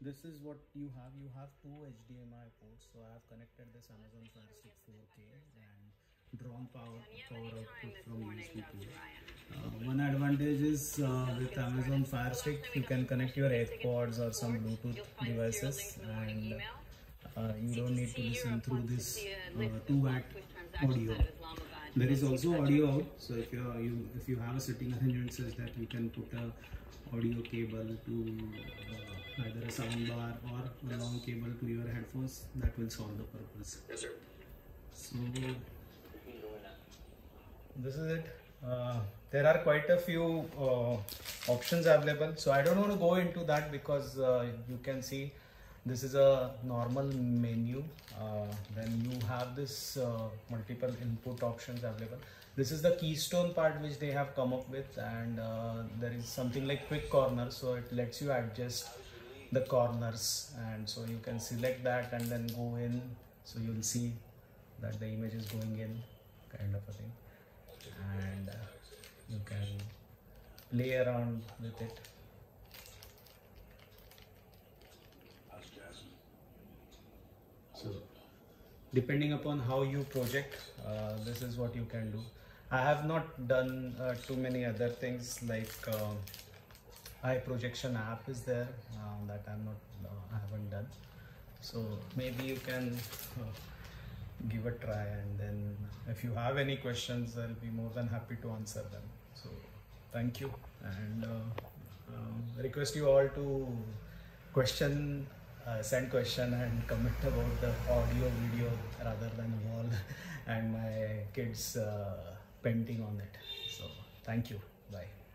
this is what you have. You have two hdmi ports so i have connected this amazon fire stick 4k and drawn power power output from usb uh, one advantage is uh, with amazon fire stick you can connect your airpods or some bluetooth devices and uh, you don't need to listen through this uh, 2 watt audio. There is also audio out so if you are you if you have a sitting arrangement such that you can put a audio cable to uh, either a sound bar or a long cable to your headphones that will solve the purpose. Yes, sir. so this is it. Uh, there are quite a few uh, options available. So i don't want to go into that because uh, you can see this is a normal menu. Uh, then you have this uh, multiple input options available. This is the keystone part which they have come up with and uh, there is something like quick corner. So it lets you adjust the corners. And so you can select that and then go in. So you'll see that the image is going in kind of a thing. And uh, you can play around with it. So depending upon how you project uh, this is what you can do. I have not done uh, too many other things like um, eye projection app is there uh, that i'm not uh, i haven't done. So maybe you can uh, give a try and then if you have any questions i'll be more than happy to answer them. So thank you and uh, um, request you all to question uh, send question and comment about the audio video rather than wall and my kids uh, painting on it. So thank you. Bye